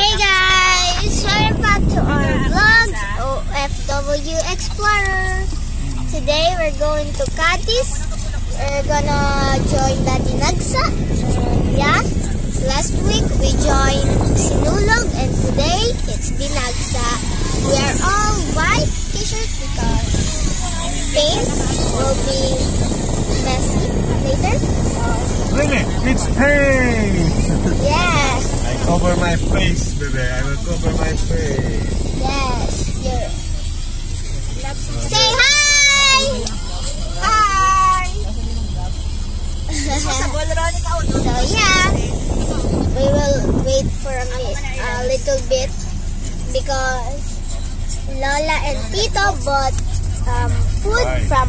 Hey guys, welcome back to our vlog, OFW Explorer. Today we're going to Cadiz. We're gonna join Dinagsa. Yeah, last week we joined Sinulog and today it's Dinagsa. We are all white t-shirts because paint will be messy later. So, Really? It's pain! yeah. Cover my face, baby. I will cover my face. Yes, yeah. Say hi! Hi! so yeah, we will wait for a, a little bit because Lola and Tito bought um, food from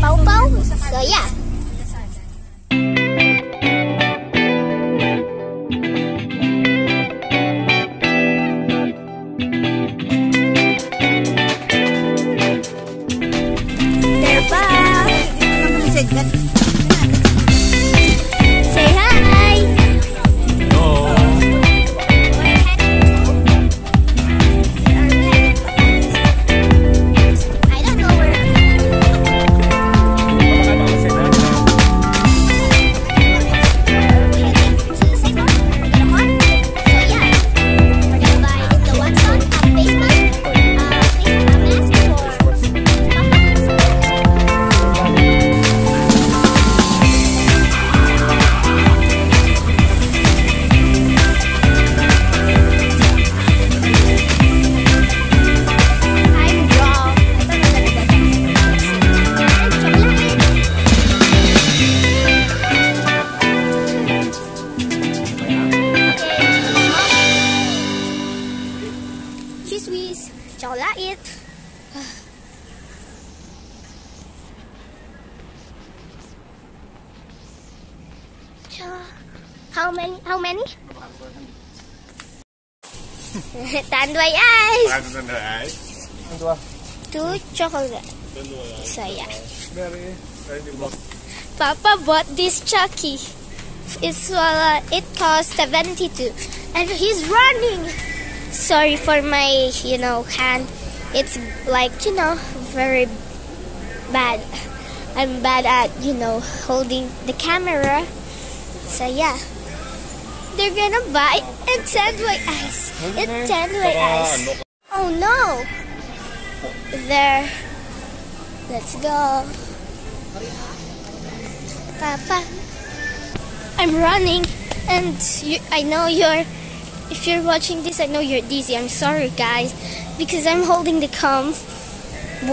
Pau Pau. So yeah. Whiz, chocolate. How many? How many? Tanduay eyes. Ano na na ay? Two chocolate. So yeah. Very, very block. Papa bought this Chuckie. It's uh, it cost 72 and he's running. Sorry for my, you know, hand. It's like, you know, very bad. I'm bad at, you know, holding the camera. So yeah. They're gonna bite and send my eyes. And It's my eyes. Oh no! There. Let's go. Papa. I'm running and you, I know you're if you're watching this I know you're dizzy. I'm sorry guys because I'm holding the comb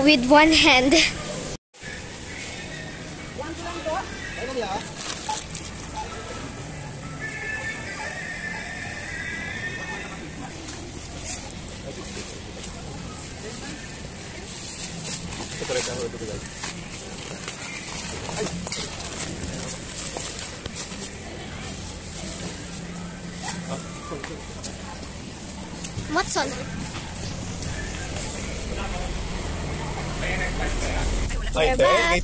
with one hand on it? Ay,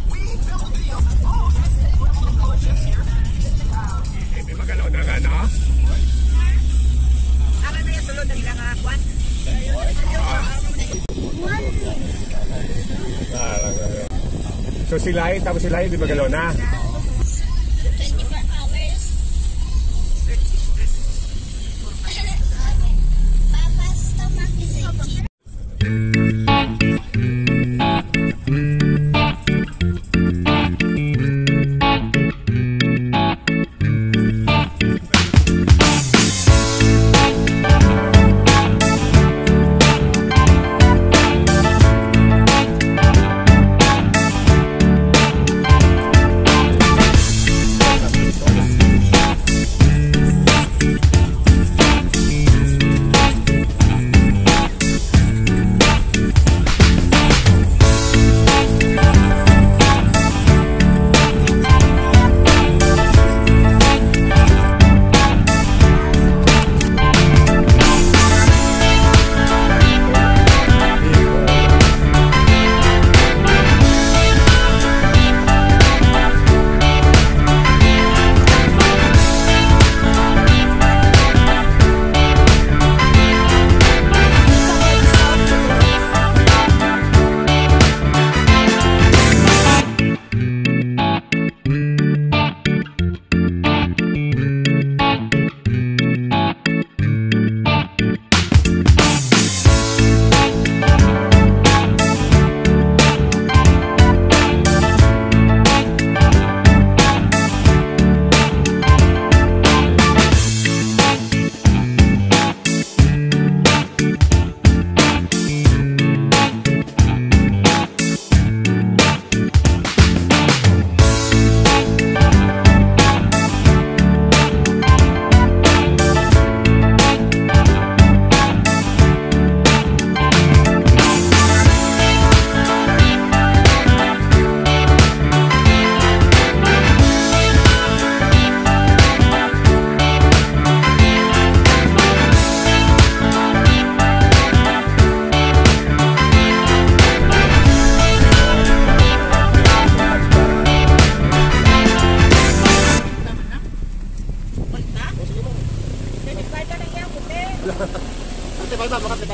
Eh, magalaw na nga, no? Ano na yung sulod ng ilang di magalaw?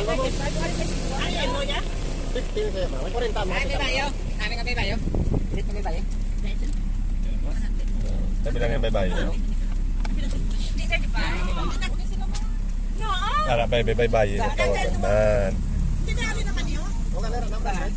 Ano mo niya? 50 sa'yo ba? May 40 mo. Ano ba yun? Ano kami ba yun? Dito kami ba yun? Sabi lang yung bye-bye. Para bye-bye bye-bye. Tawagan man. Hindi na rin naman yun. Huwag ka meron ng bye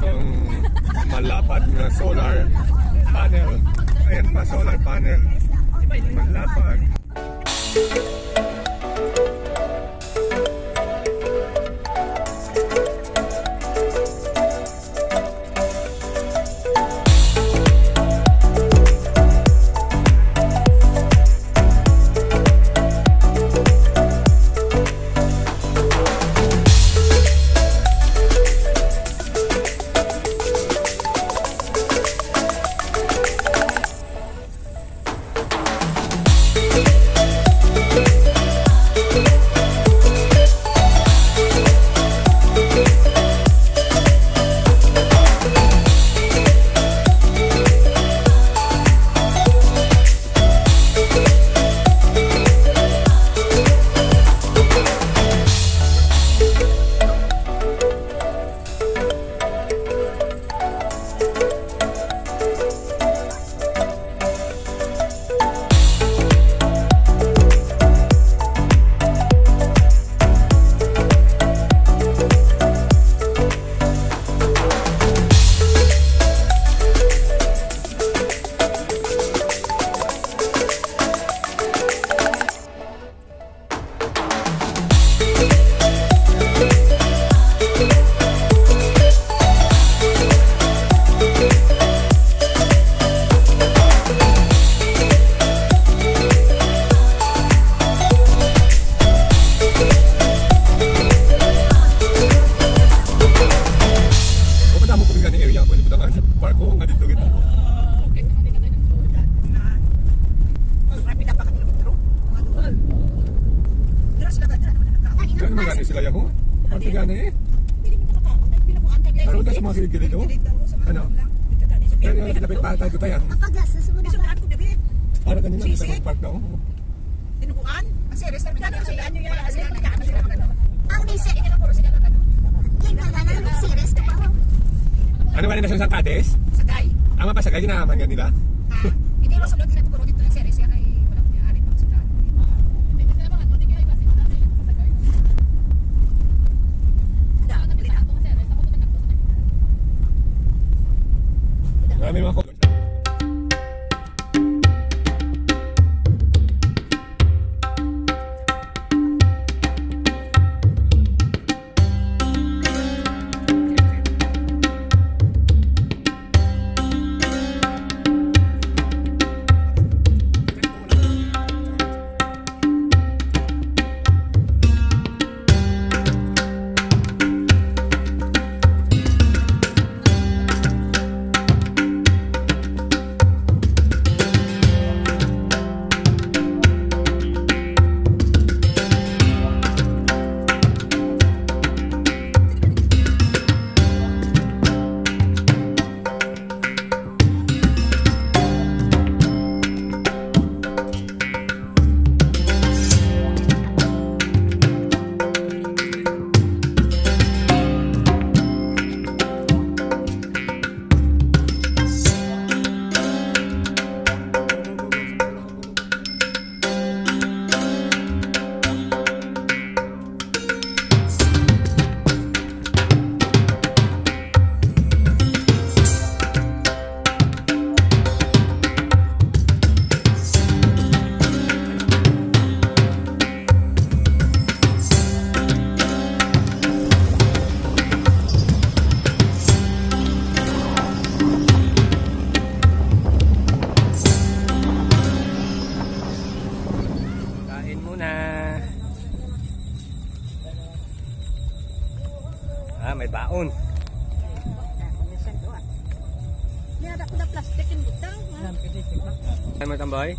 Itong malapad na solar panel. Ayan pa, solar panel. Malapad. Kung Tatag tayo. Akaglas na sumuna. Isang daan ko gabi. Para kanina sa park daw. Tinubuan? Ang serious na sa daan niyo yan. Kasi hindi ka sila magano. Ang nisi. Hindi ka puro sila magano. Yung nagana ng serious ka pa. Oh. Ano ba nila sa Kades? Sagay. Ama pa sagay ah, na naman nila. Ha? Hindi mo sunod na puro dito ng serious. Ah, may baon. Niyada ko na. Ay, may tambay?